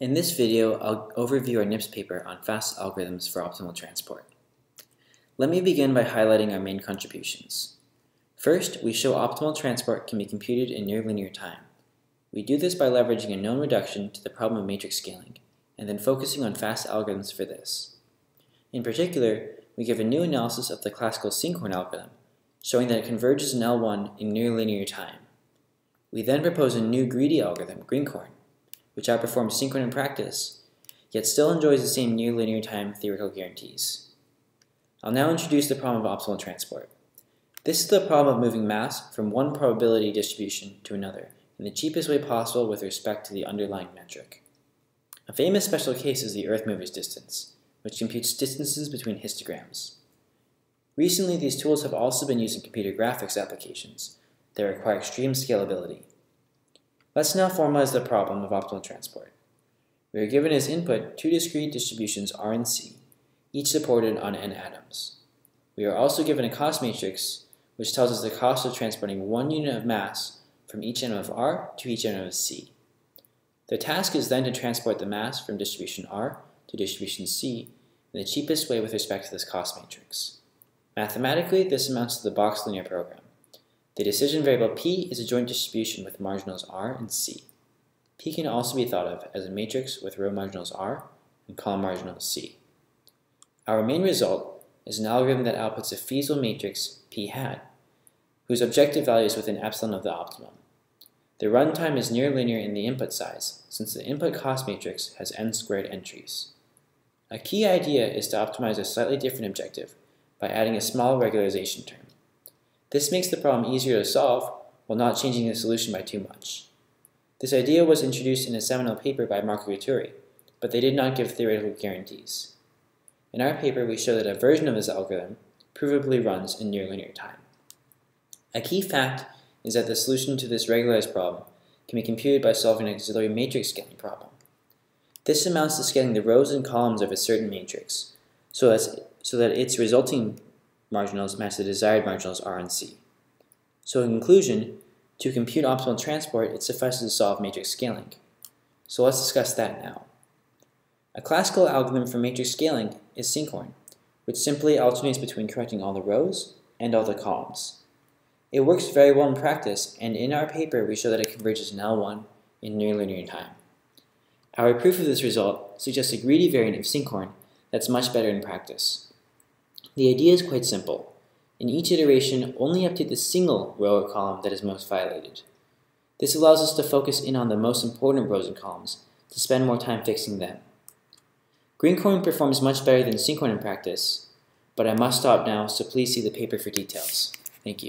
In this video, I'll overview our NIPS paper on fast algorithms for optimal transport. Let me begin by highlighting our main contributions. First, we show optimal transport can be computed in near linear time. We do this by leveraging a known reduction to the problem of matrix scaling, and then focusing on fast algorithms for this. In particular, we give a new analysis of the classical sinkhorn algorithm, showing that it converges in L1 in near linear time. We then propose a new greedy algorithm, Greenkhorn, which outperforms Sinkhorn in practice, yet still enjoys the same near linear time theoretical guarantees. I'll now introduce the problem of optimal transport. This is the problem of moving mass from one probability distribution to another in the cheapest way possible with respect to the underlying metric. A famous special case is the Earth mover's distance, which computes distances between histograms. Recently, these tools have also been used in computer graphics applications that require extreme scalability. Let's now formalize the problem of optimal transport. We are given as input two discrete distributions R and C, each supported on n atoms. We are also given a cost matrix, which tells us the cost of transporting one unit of mass from each atom of R to each atom of C. The task is then to transport the mass from distribution R to distribution C in the cheapest way with respect to this cost matrix. Mathematically, this amounts to the box linear program. The decision variable P is a joint distribution with marginals R and C. P can also be thought of as a matrix with row marginals R and column marginals C. Our main result is an algorithm that outputs a feasible matrix P hat, whose objective value is within epsilon of the optimum. The runtime is near linear in the input size, since the input cost matrix has n squared entries. A key idea is to optimize a slightly different objective by adding a small regularization term. This makes the problem easier to solve while not changing the solution by too much. This idea was introduced in a seminal paper by Marco Cuturi, but they did not give theoretical guarantees. In our paper, we show that a version of this algorithm provably runs in near linear time. A key fact is that the solution to this regularized problem can be computed by solving an auxiliary matrix scaling problem. This amounts to scaling the rows and columns of a certain matrix, so, as, so that its resulting marginals match the desired marginals R and C. So in conclusion, to compute optimal transport, it suffices to solve matrix scaling. So let's discuss that now. A classical algorithm for matrix scaling is Sinkhorn, which simply alternates between correcting all the rows and all the columns. It works very well in practice, and in our paper we show that it converges in L1 in near linear time. Our proof of this result suggests a greedy variant of Sinkhorn that's much better in practice. The idea is quite simple. In each iteration, only update the single row or column that is most violated. This allows us to focus in on the most important rows and columns to spend more time fixing them. Greenkhorn performs much better than Sinkhorn in practice, but I must stop now, so please see the paper for details.